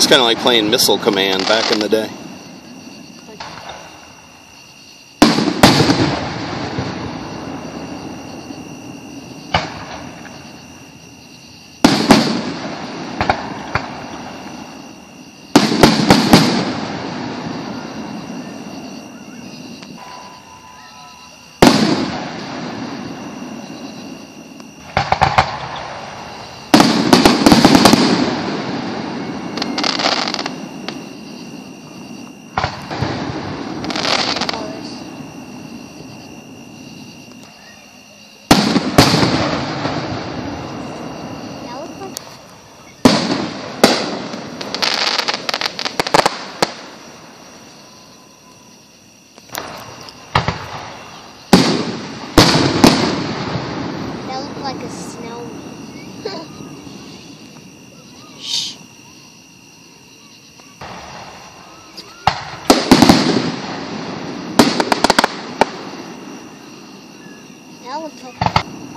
It's kind of like playing Missile Command back in the day. elephant.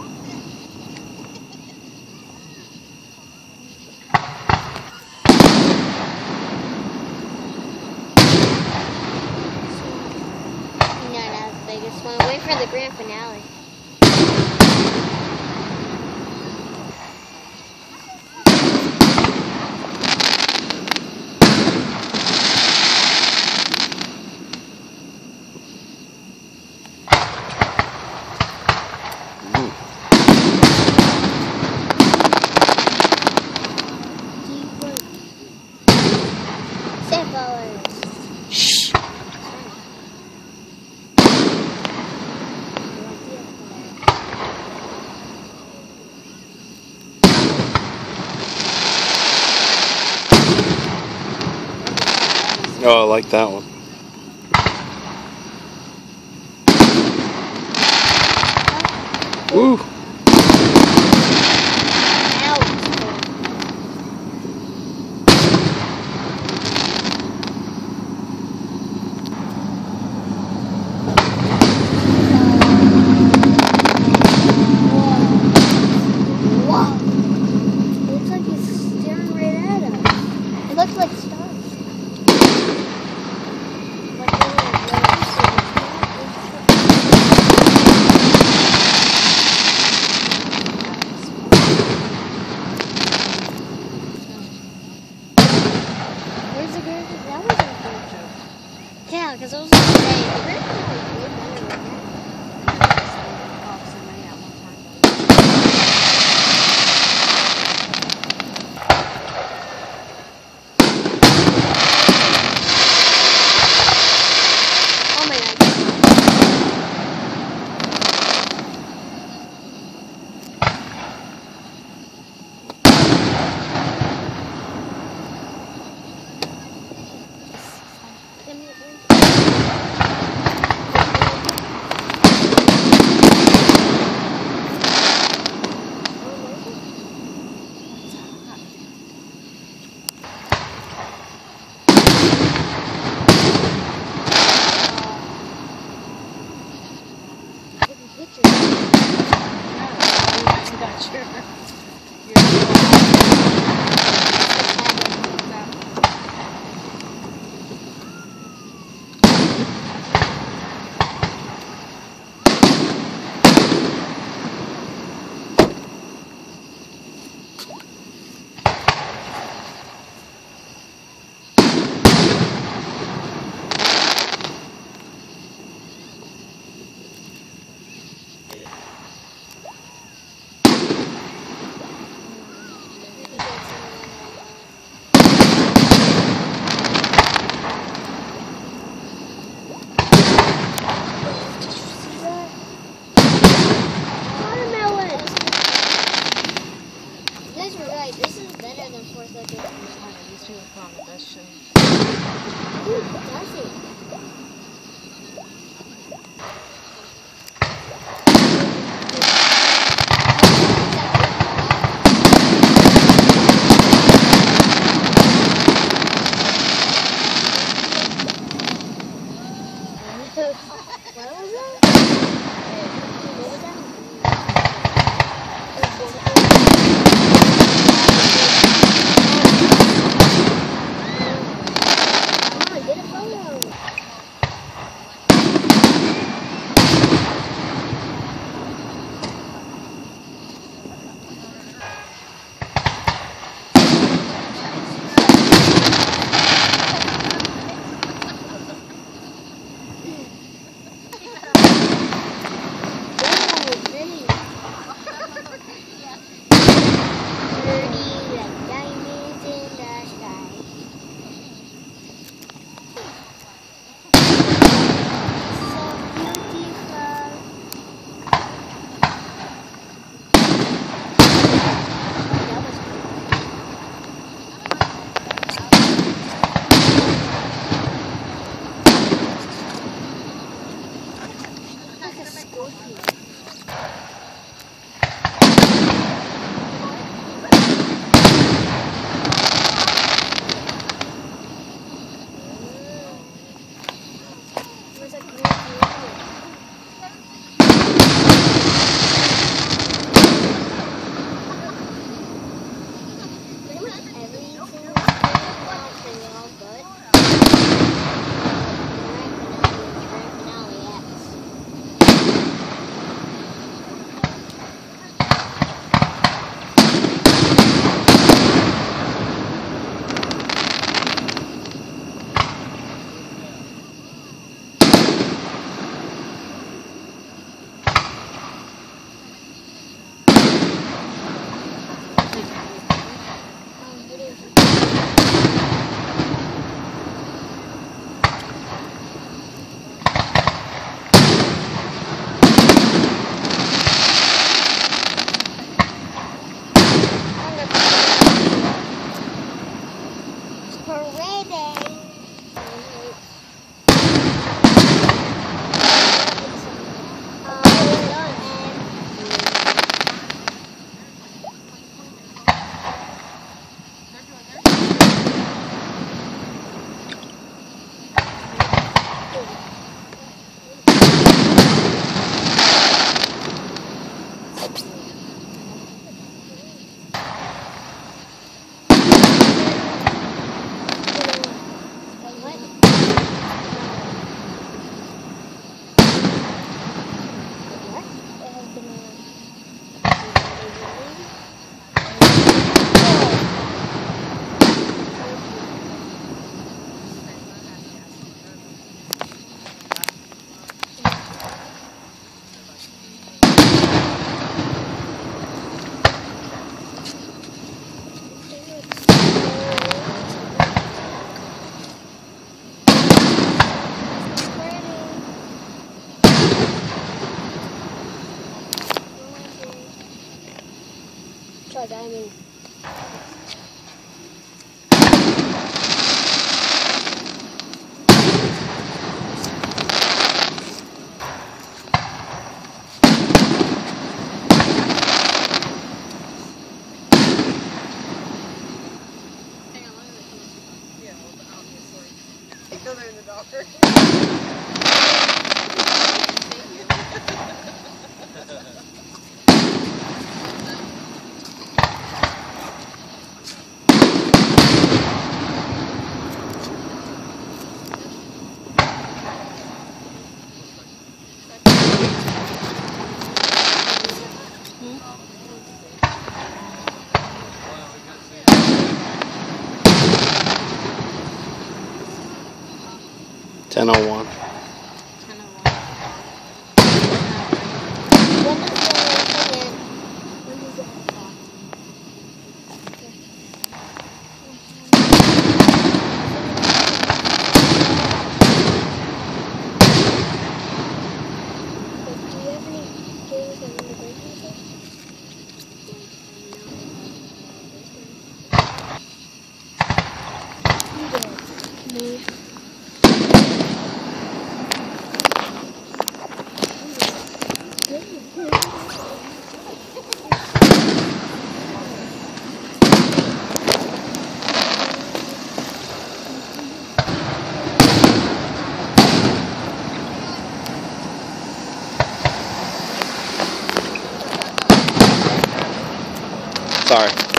Oh, I like that one. Try diamond. Because Me. Sorry.